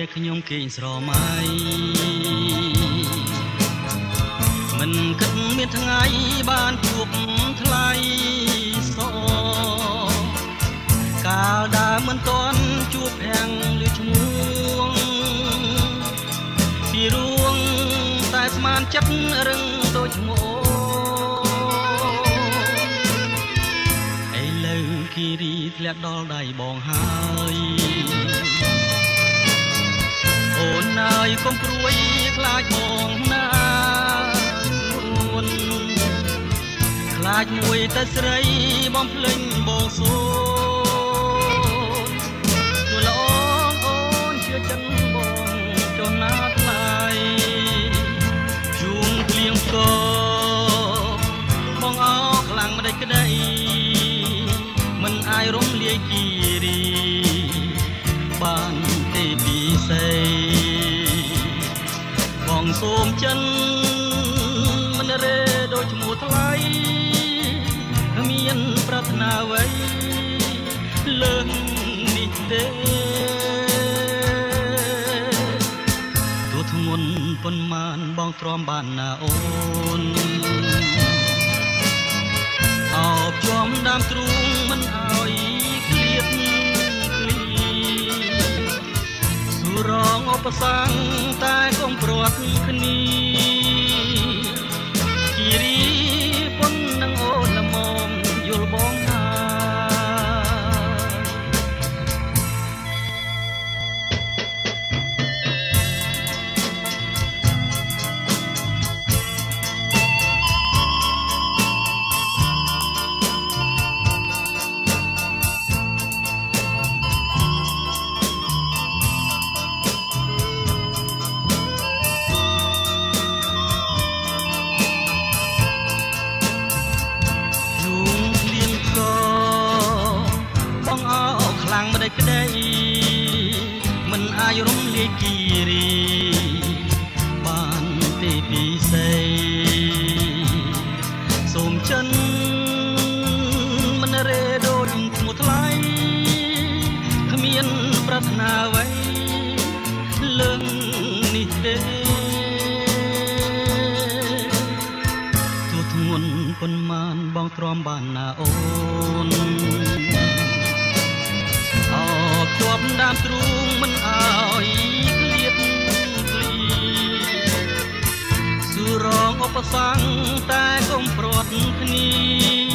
លេងស្រមៃមិនគិតមានថ្ងៃបានជួបថ្លៃសកាលដើមមិនទាន់ជួបភាំងឬឈ្មោះពីរួងតែស្មានចិត្តរឹងដូចឈ្មោះឥឡូវគិរីធ្លាក់ដល់ដៃបងហើយ អូនអើយកុំព្រួយខ្លាចបងណានួនខ្លាចមួយតែស្រីបំភ្លេញបងសូនទូលងអូនជឿចិនបងចុះណាថ្លៃជួងភ្លៀងកបងអោខ្លាំងមិនដេចក្ដីមិនអាយរំលាយគីរីបានទេពីសេបង សូមចិនមិនរេដូចឈ្មោះថ្លៃគ្មានប្រាថ្នាអ្វីលើសនេះទេទោះធ្ងន់ប៉ុន្មានបងទ្រាំបានណាអូនអោបចំដើមទ្រូងមិនអោយឃ្លៀតឃ្លីសុរងឧបសង្ឃតែ កុំ ខ្លាំងម្ដេចក្ដីមិនអាចរំលាយគីរីបានទេពីសេសូមចិនមិនរេដូចឈ្មោះថ្លៃគ្មានប្រាថ្នាអ្វីលើងនេះទេទោះធ្ងន់ប៉ុន្មានបងទ្រាំបានណាអូន អោជាប់ដើមទ្រូងមិនអើយឃ្លៀតឃ្លីសុរងឧបសង្ឃតែកុំព្រាត់គ្នា